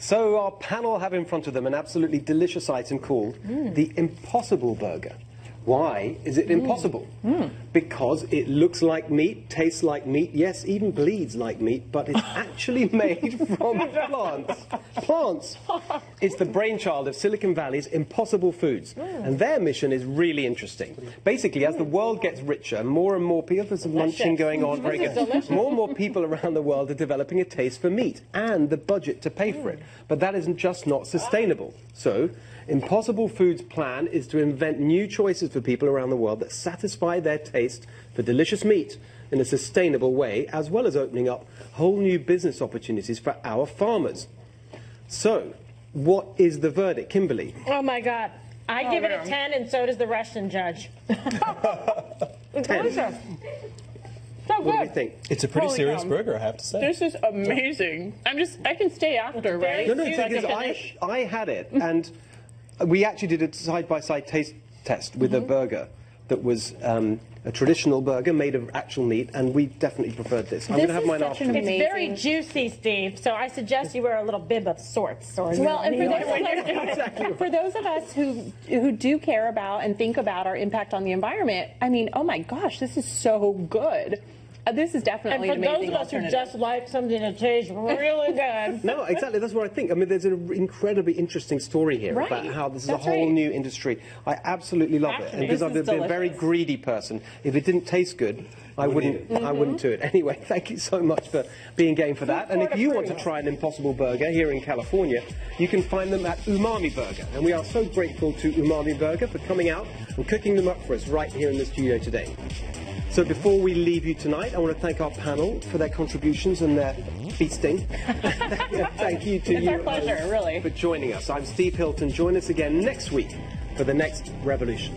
So our panel have in front of them an absolutely delicious item called mm. the Impossible Burger. Why is it impossible? Because it looks like meat, tastes like meat, yes, even bleeds like meat, but it's actually made from plants. Plants. It's the brainchild of Silicon Valley's Impossible Foods, and their mission is really interesting. Basically, as the world gets richer, more and more people, there's some munching going on, very good. More and more people around the world are developing a taste for meat and the budget to pay for it. But that isn't just not sustainable. So, Impossible Foods' plan is to invent new choices for people around the world that satisfy their taste for delicious meat in a sustainable way, as well as opening up whole new business opportunities for our farmers. So, what is the verdict, Kimberly? Oh my God. I oh, give it a 10, and so does the Russian judge. it's delicious. So What do you think? It's a pretty Holy serious cow. burger, I have to say. This is amazing. I'm just, I can stay after, right? No, no, You the like thing is, to I, finish? I had it, and we actually did a side-by-side taste test with a burger that was um, a traditional burger made of actual meat, and we definitely preferred this. I'm going to have mine after. It's amazing. very juicy, Steve, so I suggest you wear a little bib of sorts. Or Well, and for those, Exactly. of us, for those of us who who do care about and think about our impact on the environment, I mean, oh my gosh, this is so good. Uh, this is definitely And for an those of us who just like something that tastes really good. No, exactly. That's what I think. I mean, there's an incredibly interesting story here Right. about how this is That's a whole right. new industry. I absolutely love it, and because I've is been a very greedy person, if it didn't taste good, I wouldn't. I wouldn't do it. Anyway, thank you so much for being game for that. And if you want to try an Impossible Burger here in California, you can find them at Umami Burger, and we are so grateful to Umami Burger for coming out and cooking them up for us right here in the studio today. So before we leave you tonight, I want to thank our panel for their contributions and their feasting. thank you to It's you our pleasure, uh, really. for joining us. I'm Steve Hilton. Join us again next week for the next revolution.